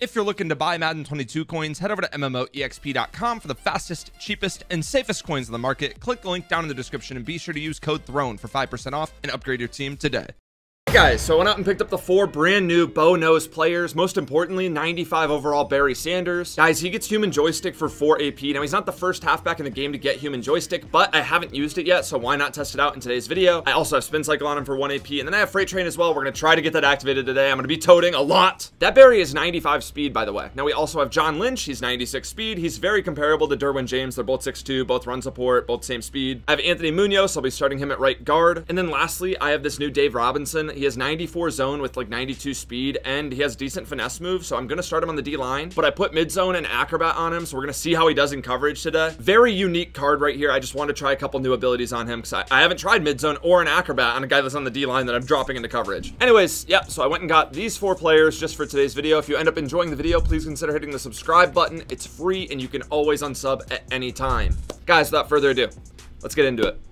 If you're looking to buy Madden 22 coins, head over to MMOEXP.com for the fastest, cheapest, and safest coins in the market. Click the link down in the description and be sure to use code THRONE for 5% off and upgrade your team today. Hey guys, so I went out and picked up the four brand new Bo Knows players. Most importantly, 95 overall Barry Sanders. Guys, he gets human joystick for 4 AP. Now, he's not the first halfback in the game to get human joystick, but I haven't used it yet, so why not test it out in today's video? I also have spin cycle on him for 1 AP, and then I have freight train as well. We're gonna try to get that activated today. I'm gonna be toting a lot. That Barry is 95 speed, by the way. Now, we also have John Lynch. He's 96 speed. He's very comparable to Derwin James. They're both 6'2", both run support, both same speed. I have Anthony Munoz. I'll be starting him at right guard. And then lastly, I have this new Dave Robinson. He has 94 zone with like 92 speed, and he has decent finesse moves, so I'm going to start him on the D-line. But I put mid-zone and acrobat on him, so we're going to see how he does in coverage today. Very unique card right here. I just want to try a couple new abilities on him, because I, I, haven't tried mid-zone or an acrobat on a guy that's on the D-line that I'm dropping into coverage. Anyways, yeah, so I went and got these four players just for today's video. If you end up enjoying the video, please consider hitting the subscribe button. It's free, and you can always unsub at any time. Guys, without further ado, let's get into it.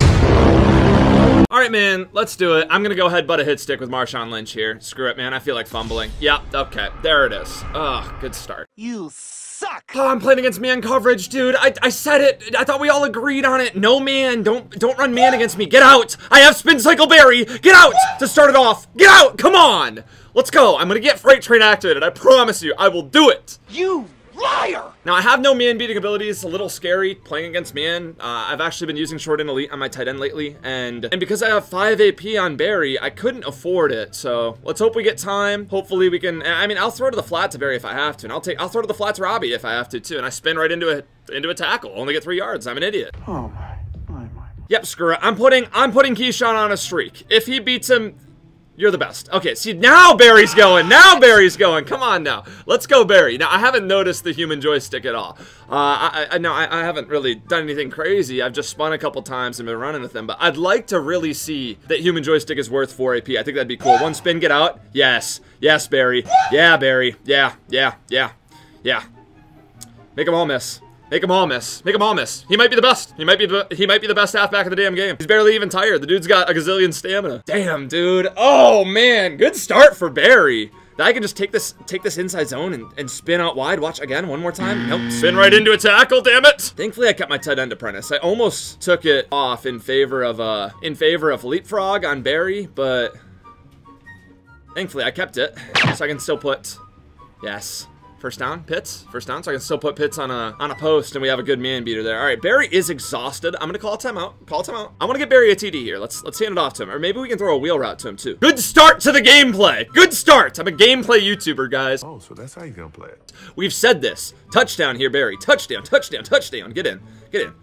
All right, man, let's do it. I'm gonna go ahead butt a hit stick with Marshawn Lynch here. Screw it, man. I feel like fumbling. Yeah, okay, there it is. Ugh, good start. You suck. Oh, I'm playing against man coverage, dude. I, I said it. I thought we all agreed on it. No man. Don't don't run man against me. Get out. I have spin cycle Barry. Get out to start it off. Get out. Come on. Let's go. I'm gonna get freight train activated. I promise you, I will do it. You liar! Now, I have no man beating abilities. A little scary playing against man. Uh, I've actually been using short and elite on my tight end lately. And, and because I have 5 AP on Barry, I couldn't afford it. So let's hope we get time. Hopefully we can... I mean, I'll throw to the flat to Barry if I have to. And I'll take I'll throw to the flat to Robbie if I have to, too. And I spin right into a, into a tackle. Only get 3 yards. I'm an idiot. Oh, my. My, my. Yep, screw it. I'm putting I'm putting Keyshawn on a streak. If he beats him, you're the best. Okay, see, now Barry's going. Now Barry's going. Come on now. Let's go, Barry. Now, I haven't noticed the human joystick at all. Uh, I, I, no, I, I haven't really done anything crazy. I've just spun a couple times and been running with them. But I'd like to really see that human joystick is worth 4 AP. I think that'd be cool. One spin, get out. Yes. Yes, Barry. Yeah, Barry. Yeah, yeah, yeah, yeah. Make them all miss. Make them all miss. Make them all miss. He might be the best. He might be the, he might be the best halfback of the damn game. He's barely even tired. The dude's got a gazillion stamina. Damn, dude. Oh man, good start for Barry. I can just take this take this inside zone and, and spin out wide. Watch again, one more time. Nope. Spin right into a tackle, damn it. Thankfully I kept my tight end apprentice. I almost took it off in favor of uh in favor of leapfrog on Barry, but thankfully I kept it. So I can still put yes. First down, Pitts. First down, so I can still put Pitts on a on a post, and we have a good man beater there. All right, Barry is exhausted. I'm gonna call a timeout. Call a timeout. I want to get Barry a TD here. Let's let's hand it off to him, or maybe we can throw a wheel route to him too. Good start to the gameplay. Good start. I'm a gameplay YouTuber, guys. Oh, so that's how you gonna play it. We've said this. Touchdown here, Barry. Touchdown. Touchdown. Touchdown. Get in. Get in.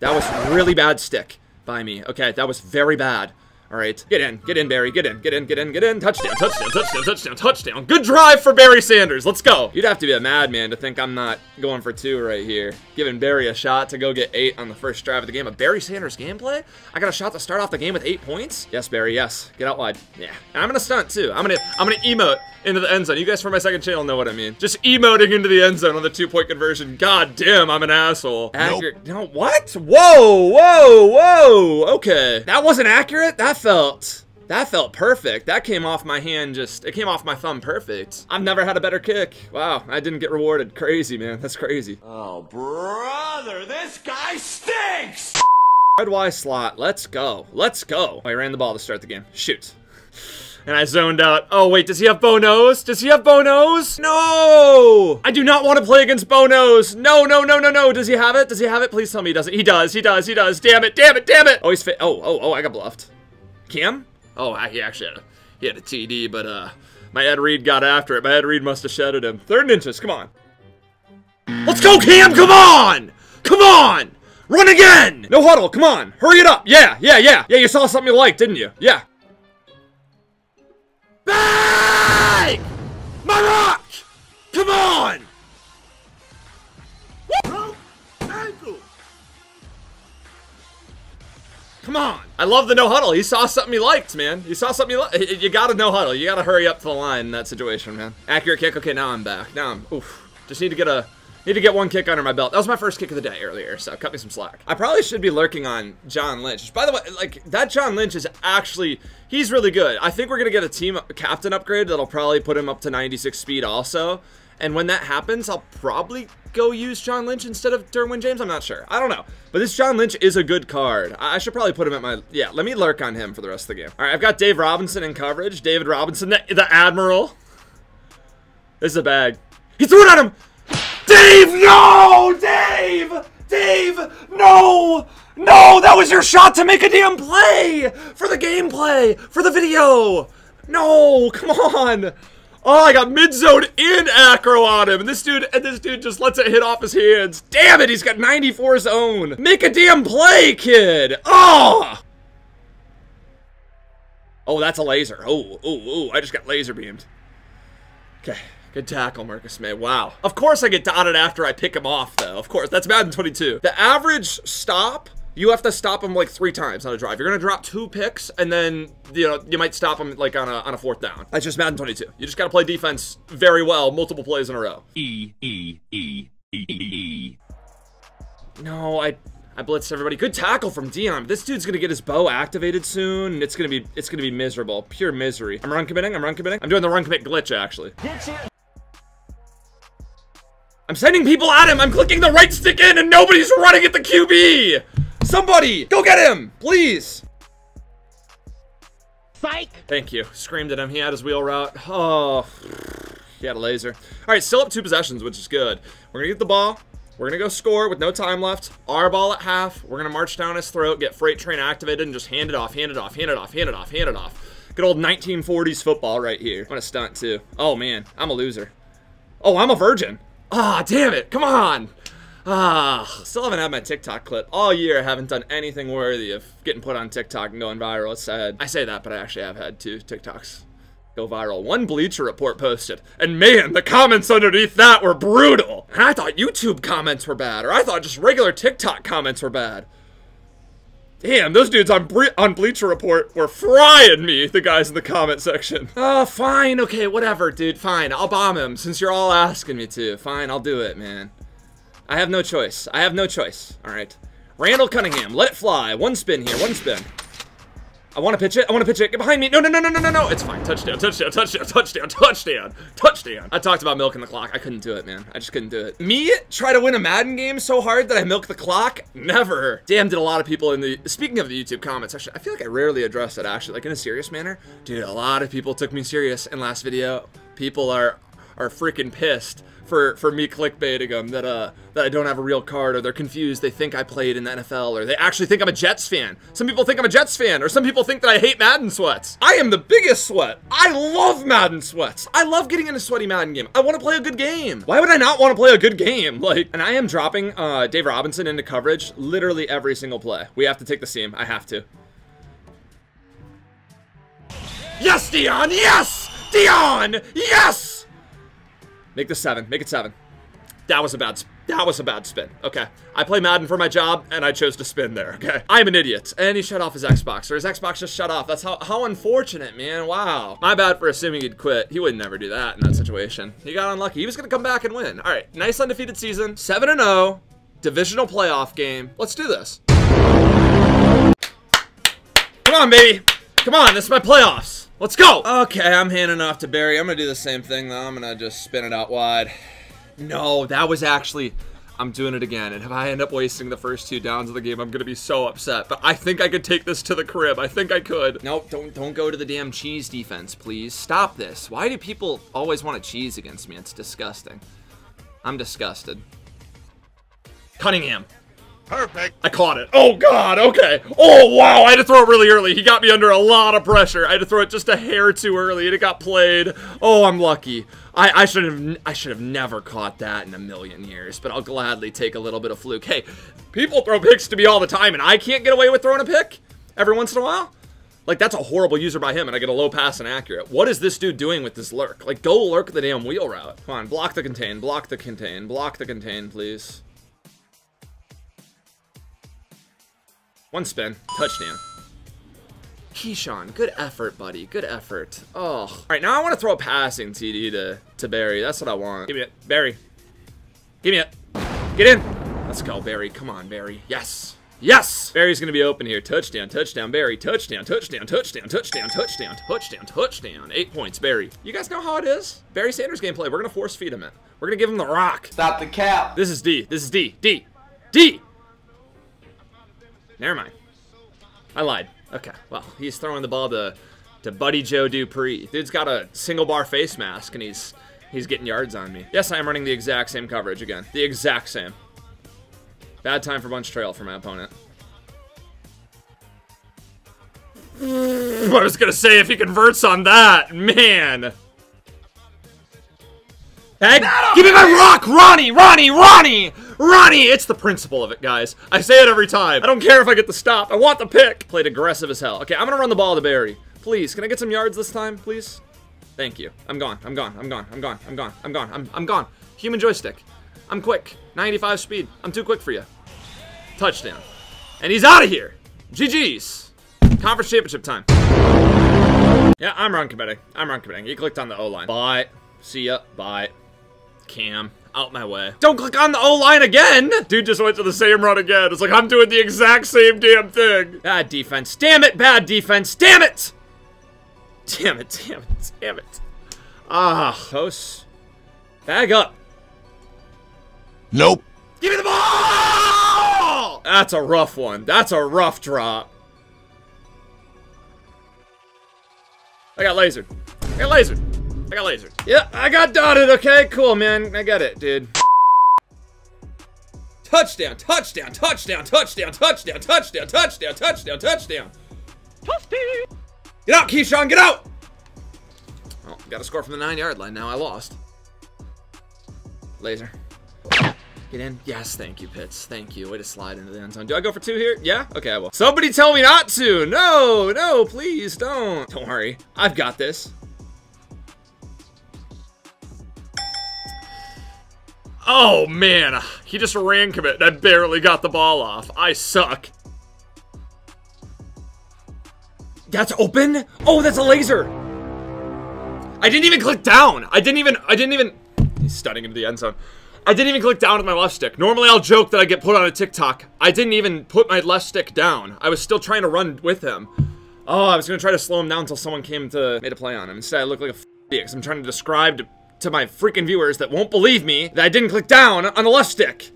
That was really bad stick by me. Okay, that was very bad. All right, get in, get in, Barry, get in, get in, get in, get in. Touchdown, touchdown, touchdown, touchdown, touchdown. Good drive for Barry Sanders. Let's go. You'd have to be a madman to think I'm not going for two right here. Giving Barry a shot to go get eight on the first drive of the game. A Barry Sanders gameplay? I got a shot to start off the game with eight points? Yes, Barry, yes. Get out wide. Yeah. And I'm gonna stunt too. I'm gonna I'm gonna emote into the end zone. You guys from my second channel know what I mean. Just emoting into the end zone on the two-point conversion. God damn, I'm an asshole. Accurate. No, what? Whoa, whoa, whoa. Okay. That wasn't accurate? That felt... That felt perfect. That came off my hand just, it came off my thumb perfect. I've never had a better kick. Wow, I didn't get rewarded. Crazy, man. That's crazy. Oh, brother, this guy stinks! Red Y slot. Let's go. Let's go. Oh, I ran the ball to start the game. Shoot. And I zoned out. Oh, wait, does he have Bo Knows? Does he have Bo Knows? No! I do not want to play against Bo Knows. No, no, no, no, no. Does he have it? Does he have it? Please tell me he doesn't. He does. He does. He does. Damn it. Damn it. Damn it. Oh, he's fit. Oh, oh, oh, I got bluffed. Cam? Oh, he actually had a, he had a TD, but uh, my Ed Reed got after it. My Ed Reed must have shedded him. Third and inches. Come on. Let's go, Cam. Come on. Come on. Run again! No huddle, come on! Hurry it up! Yeah, yeah, yeah! Yeah, you saw something you liked, didn't you? Yeah. Bang! My rock! Come on! Come on! I love the no huddle. He saw something he liked, man. You saw something you. You gotta no huddle. You gotta hurry up to the line in that situation, man. Accurate kick. Okay, now I'm back. Now I'm. Oof. Just need to get a. Need to get one kick under my belt. That was my first kick of the day earlier, so cut me some slack. I probably should be lurking on John Lynch. By the way, like, that John Lynch is actually, he's really good. I think we're going to get a team captain upgrade that'll probably put him up to 96 speed also. And when that happens, I'll probably go use John Lynch instead of Derwin James. I'm not sure. I don't know. But this John Lynch is a good card. I should probably put him at my... Yeah, let me lurk on him for the rest of the game. All right, I've got Dave Robinson in coverage. David Robinson, the, the Admiral. This is a bag. He threw it at him! Dave, no! Dave! Dave, no! No, that was your shot to make a damn play! For the gameplay! For the video! No, come on! Oh, I got mid-zone in acro on him, and this dude and this dude just lets it hit off his hands. Damn it, he's got 94 zone. Make a damn play, kid! Oh! Oh, that's a laser. Oh, oh, oh, I just got laser beamed. Okay. Good tackle, Marcus Maye. Wow. Of course I get dotted after I pick him off, though. Of course. That's Madden 22. The average stop, you have to stop him like three times on a drive. You're going to drop two picks, and then, you know, you might stop him like on a, on a fourth down. That's just Madden 22. You just got to play defense very well, multiple plays in a row. E E E E E. No, I... I blitzed everybody. Good tackle from Dion. This dude's gonna get his Bo activated soon, and it's gonna be it's gonna be miserable. Pure misery. I'm run committing. I'm run committing. I'm doing the run commit glitch actually. I'm sending people at him. I'm clicking the right stick in and nobody's running at the QB. Somebody, go get him, please. Psych! Thank you. Screamed at him. He had his wheel route. Oh, he had a laser. All right, still up two possessions, which is good. We're going to get the ball. We're going to go score with no time left. Our ball at half. We're going to march down his throat, get freight train activated, and just hand it off, hand it off, hand it off, hand it off, hand it off. Good old 1940s football right here. I'm going to stunt, too. Oh, man. I'm a loser. Oh, I'm a virgin. Ah, damn it. Come on. Ah, still haven't had my TikTok clip all year. I haven't done anything worthy of getting put on TikTok and going viral. It's sad. I say that, but I actually have had two TikToks go viral. One Bleacher Report posted, and man, the comments underneath that were brutal. And I thought YouTube comments were bad, or I thought just regular TikTok comments were bad. Damn, those dudes on Bre on Bleacher Report were frying me, the guys in the comment section. Oh, fine, okay, whatever, dude, fine. I'll bomb him since you're all asking me to. Fine, I'll do it, man. I have no choice. I have no choice. All right. Randall Cunningham, let it fly. One spin here, one spin. I want to pitch it. I want to pitch it. Get behind me. No, no, no, no, no, no, no. It's fine. Touchdown, touchdown, touchdown, touchdown, touchdown, touchdown. I talked about milking the clock. I couldn't do it, man. I just couldn't do it. Me try to win a Madden game so hard that I milk the clock? Never. Damn, did a lot of people in the... Speaking of the YouTube comments, actually, I feel like I rarely address it, actually, like in a serious manner. Dude, a lot of people took me serious in last video. People are are freaking pissed for for me clickbaiting them that uh that I don't have a real card or they're confused they think I played in the NFL or they actually think I'm a Jets fan. Some people think I'm a Jets fan or some people think that I hate Madden sweats. I am the biggest sweat. I love Madden sweats. I love getting in a sweaty Madden game. I want to play a good game. Why would I not want to play a good game? Like and I am dropping uh Dave Robinson into coverage literally every single play. We have to take the seam. I have to. Yes, Dion! Yes! Dion! Yes! Make the seven. Make it seven. That was a bad. That was a bad spin. Okay. I play Madden for my job, and I chose to spin there. Okay. I'm an idiot. And he shut off his Xbox, or his Xbox just shut off. That's how how unfortunate, man. Wow. My bad for assuming he'd quit. He would never do that in that situation. He got unlucky. He was gonna come back and win. All right. Nice undefeated season. Seven and zero. Divisional playoff game. Let's do this. Come on, baby. Come on. This is my playoffs. Let's go! Okay, I'm handing off to Barry. I'm gonna do the same thing though. I'm gonna just spin it out wide. No, that was actually... I'm doing it again, and if I end up wasting the first two downs of the game, I'm gonna be so upset. But I think I could take this to the crib. I think I could. Nope, don't don't go to the damn cheese defense, please. Stop this. Why do people always want to cheese against me? It's disgusting. I'm disgusted. Cunningham. Perfect. I caught it. Oh god, okay. Oh wow, I had to throw it really early. He got me under a lot of pressure. I had to throw it just a hair too early and it got played. Oh, I'm lucky. I, I should have I should have never caught that in a million years, but I'll gladly take a little bit of fluke. Hey, people throw picks to me all the time and I can't get away with throwing a pick every once in a while? Like, that's a horrible user by him, and I get a low pass and accurate. What is this dude doing with this lurk? Like, go lurk the damn wheel route. Come on, block the contain, block the contain, block the contain, please. One spin. Touchdown. Keyshawn, good effort, buddy. Good effort. Oh. All right, now I want to throw a passing TD to, to Barry. That's what I want. Give me it. Barry. Give me it. Get in. Let's go, Barry. Come on, Barry. Yes. Yes! Barry's gonna be open here. Touchdown, touchdown, Barry. Touchdown, touchdown, touchdown, touchdown, touchdown, touchdown, touchdown. Eight points, Barry. You guys know how it is? Barry Sanders gameplay. We're gonna force feed him it. We're gonna give him the rock. Stop the cap. This is D. This is D. D. D! Never mind. I lied. Okay, well, he's throwing the ball to, to Billy Joe Dupree. Dude's got a single bar face mask, and he's he's getting yards on me. Yes, I am running the exact same coverage again. The exact same. Bad time for bunch trail for my opponent. I was gonna say if he converts on that, man. Bag, give me my rock, Ronnie, Ronnie, Ronnie, Ronnie. It's the principle of it, guys. I say it every time. I don't care if I get the stop. I want the pick. Played aggressive as hell. Okay, I'm gonna run the ball to Barry. Please, can I get some yards this time, please? Thank you. I'm gone. I'm gone. I'm gone. I'm gone. I'm gone. I'm gone. I'm, I'm gone. Human joystick. I'm quick. 95 speed. I'm too quick for you. Touchdown. And he's out of here. GG's. Conference championship time. Yeah, I'm run committing. I'm run committing. You clicked on the O line. Bye. See ya. Bye. Cam. Out my way. Don't click on the O line again! Dude just went to the same run again. It's like I'm doing the exact same damn thing. Bad defense. Damn it, bad defense. Damn it! Damn it, damn it, damn it. Ah, host. Bag up. Nope. Give me the ball! That's a rough one. That's a rough drop. I got lasered. I got lasered. I got lasered. Yeah, I got dotted. Okay, cool, man. I got it, dude. Touchdown, touchdown, touchdown, touchdown, touchdown, touchdown, touchdown, touchdown, touchdown. Get out, Keyshawn, get out! Oh, got to score from the nine yard line now. I lost. Laser. Get in. Yes, thank you, Pitts. Thank you. Way to slide into the end zone. Do I go for two here? Yeah? Okay, I will. Somebody tell me not to. No, no, please don't. Don't worry. I've got this. Oh, man. He just ran commit. I barely got the ball off. I suck. That's open? Oh, that's a laser. I didn't even click down. I didn't even, I didn't even, he's stunning into the end zone. I didn't even click down with my left stick. Normally I'll joke that I get put on a TikTok. I didn't even put my left stick down. I was still trying to run with him. Oh, I was gonna try to slow him down until someone came to, made a play on him. Instead I look like a because I'm trying to describe to, to my freaking viewers that won't believe me that I didn't click down on the left stick.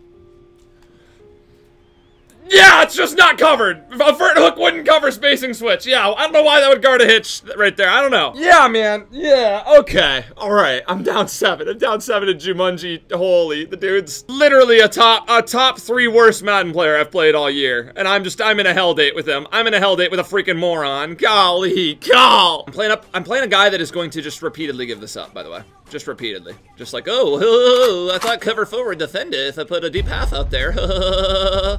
Yeah, it's just not covered. A vert hook wouldn't cover spacing switch. Yeah, I don't know why that would guard a hitch right there. I don't know. Yeah, man. Yeah, okay. All right, I'm down seven. I'm down seven to Jumanji. Holy, the dude's literally a top a top three worst Madden player I've played all year, and I'm just I'm in a hell date with him. I'm in a hell date with a freaking moron. Golly, gall. I'm playing up. I'm playing a guy that is going to just repeatedly give this up. By the way. Just repeatedly. Just like, oh, oh, I thought cover forward defended if I put a deep half out there.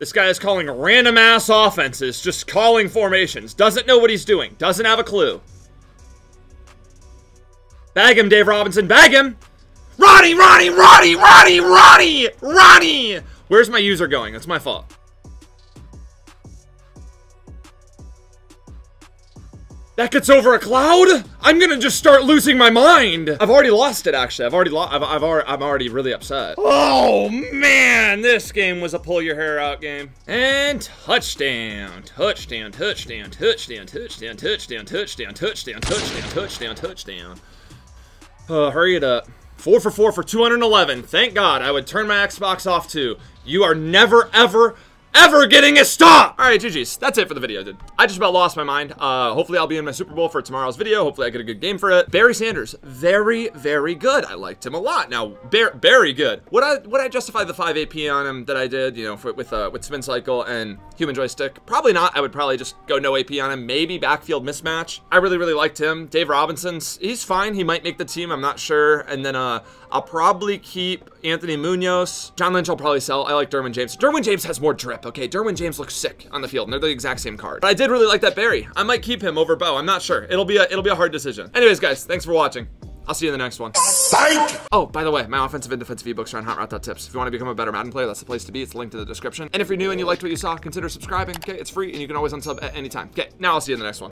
This guy is calling random ass offenses, just calling formations. Doesn't know what he's doing. Doesn't have a clue. Bag him, Dave Robinson. Bag him! Ronnie, Ronnie, Ronnie, Ronnie, Ronnie, Ronnie! Where's my user going? That's my fault. That gets over a cloud? I'm gonna just start losing my mind. I've already lost it, actually. I've already lost. I've, I've already, I'm already really upset. Oh, man. This game was a pull your hair out game. And touchdown. Touchdown, touchdown, touchdown, touchdown, touchdown, touchdown, touchdown, touchdown, touchdown, touchdown. Uh, hurry it up. Four for four for 211. Thank God. I would turn my Xbox off too. You are never, ever, ever getting a stop! Alright, GG's. That's it for the video, dude. I just about lost my mind. Uh, hopefully I'll be in my Super Bowl for tomorrow's video. Hopefully I get a good game for it. Barry Sanders, very, very good. I liked him a lot. Now, Bar very good. Would I would I justify the 5 AP on him that I did, you know, for, with uh, with Spin Cycle and Human Joystick? Probably not. I would probably just go no AP on him. Maybe backfield mismatch. I really, really liked him. Dave Robinson's, he's fine. He might make the team. I'm not sure. And then uh, I'll probably keep Anthony Munoz. John Lynch I'll probably sell. I like Derwin James. Derwin James has more drip, okay? Derwin James looks sick on the field, and they're the exact same card. But I did really like that Barry. I might keep him over Bo. I'm not sure. It'll be a it'll be a hard decision. Anyways, guys, thanks for watching. I'll see you in the next one. Psych! Oh, by the way, my offensive and defensive ebooks are on hotroute.tips. If you want to become a better Madden player, that's the place to be. It's linked in the description. And if you're new and you liked what you saw, consider subscribing. Okay, it's free, and you can always unsub at any time. Okay, now I'll see you in the next one.